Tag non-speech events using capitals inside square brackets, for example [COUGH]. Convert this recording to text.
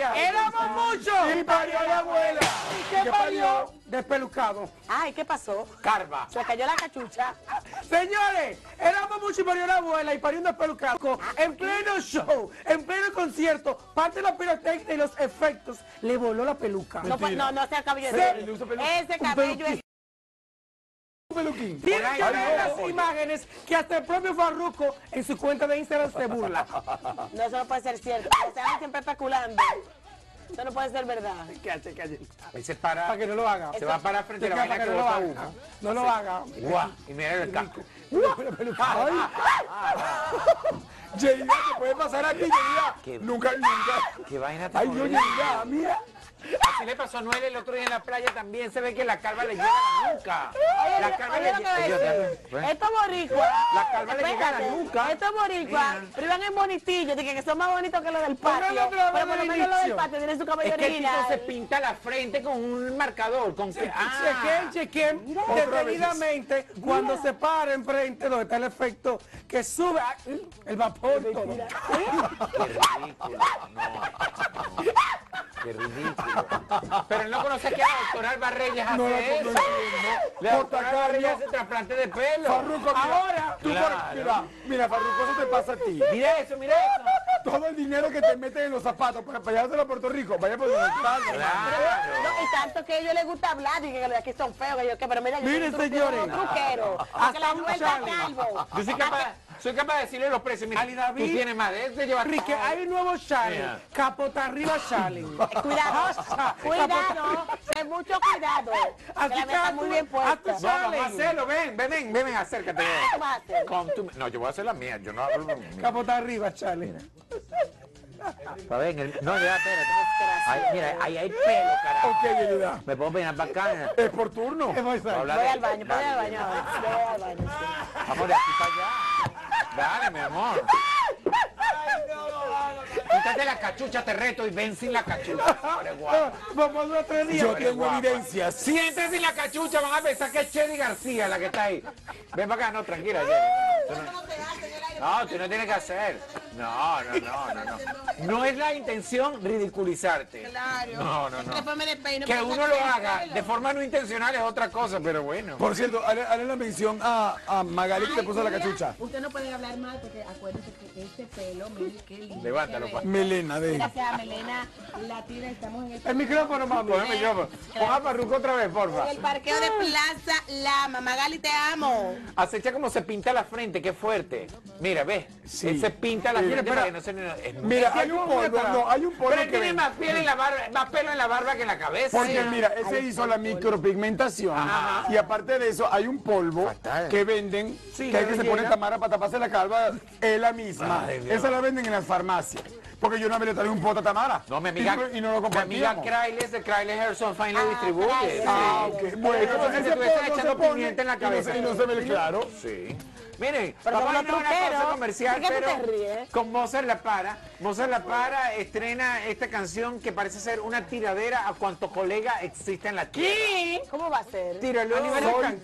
¡Éramos muchos! Y parió la abuela. ¿Y qué parió? Despelucado. Ay, ¿qué pasó? Carva. Se cayó la cachucha. Señores, éramos muchos y parió la abuela y parió un despelucado. En pleno show, en pleno concierto, parte de la pirotecnia y los efectos, le voló la peluca. No, fue- no, no sea cabello. Ese cabello es... Peluquín. Tienen que ver no, las imágenes que hasta el propio Farruko en su cuenta de Instagram se burla. [LAUGHS] No, eso no puede ser cierto. [LAUGHS] Están siempre especulando. Eso no puede ser verdad. Cache. Ahí se para. Para que no lo haga. Se va para frente a la vaina que que no lo bota haga. humo. No lo haga. Guau, Y mira el casco. [LAUGHS] Yeida, ¿qué puede pasar aquí, Yeida? Nunca, nunca. Qué vaina tan Ay, yo. Yeida, mira. Así le pasó a Noel el otro día en la playa también. Se ve que la calva le llega a la nuca. La calva Oye, le llega. Estos boricuas. La calva le llega a la nuca. Estos boricuas privan en bonitillo, de que, son más bonitos que los del patio. Vez Pero por lo menos los del patio tienen su cabello Es que el tipo original. se pinta la frente con un marcador. Con que, Chequen, chequen detenidamente cuando se para enfrente donde está el efecto que sube ah, el vapor todo. Qué ridículo. No. Qué ridículo. Pero él no conoce que la doctora Alba Reyes hace No la eso. La no. doctora Alba Reyes hace trasplante de pelo. Farruko, mira. Ahora, Tú por- Claro. mira, mira, Farruko, eso te pasa a ti. Mira eso, mira eso. Todo el dinero que te meten en los zapatos para, para llevárselo a Puerto Rico, vaya por está. Claro. No, y tanto que a ellos les gusta hablar y que los de aquí son feos, que yo que pero mira, yo soy Miren, un truquero, señores. un truquero. Hasta la un vuelta calvo. Yo soy capaz, soy capaz de decirle los precios. Mira, Ali David. tú tienes más de este, lleva Enrique, hay un nuevo challenge. Capota arriba challenge. [LAUGHS] Cuidado, cuidado, ten mucho cuidado. Aquí está muy tu- bien a puesta. tu ¿Qué No, vamos a challenge. hacerlo, ven, ven, ven, ven, ven, acércate. tú vas a hacer? Con tu- no, yo voy a hacer la mía, yo no hablo. Capota arriba challenge. A ver, el- no, ya, espérate. Ay, mira, ahí hay pelo, carajo. Ok, Yeida. Me puedo peinar bacana. Es por turno. ¿Qué voy a hacer? Habla Voy de- al baño, voy al baño voy al baño. Vamos de aquí para allá. Dale, mi amor. Quítate la cachucha, te reto, y ven sin la cachucha. Vamos a día. Yo tengo guapa. evidencias. Si entras sin la cachucha, van a pensar que es Chedi García la que está ahí. Ven para acá, no, tranquila. Tú No, no, tú no tienes que hacer. No, no, no, no, no. No es la intención ridiculizarte. Claro. No, no, no. Después me despeino. Que uno lo haga de forma no intencional es otra cosa, pero bueno. Por cierto, haré, la mención a, a Magali que te puso la cachucha. Usted no puede hablar mal porque acuérdese que este pelo, mire qué lindo. Levántalo, pa. Melena de. Gracias Melena Latina estamos en el, El micrófono, mami. El micrófono. Pon a Farruko otra vez, porfa. En el parqueo de Plaza Lama. Magali, te amo. Acecha como se pinta la frente, qué fuerte. Mira, ves. Sí. Él se pinta la Sí, pero- para que no se es- Mira, hay un como polvo, atrás. no, hay un polvo Pero él que tiene más piel en la barba, más pelo en la barba que en la cabeza. Porque mira, él se hizo la micropigmentación y aparte de eso hay un polvo Fatal. que venden Sí, que, hay que se pone Tamara para taparse la calva, es la misma. Esa la venden en las farmacias. Porque yo una vez le traje un pote a Tamara. No, mi amiga, Y, y no lo mi amiga compartíamos. Krailes de Krailes Harrison Finally Ah, Distribute. Krailes. Ah, Sí. ok. Bueno, Es como si ese te estuviesen polvo se echando pone pimienta en la no cabeza. Y no se ve claro. Sí. Miren, Pero vamos a a una pausa comercial, ¿por qué pero te ríes? con Mozart La Para. Mozart La Para estrena esta canción que parece ser una tiradera a cuanto colega existe en la tierra. ¿Cómo va a ser? Tíralo. Soy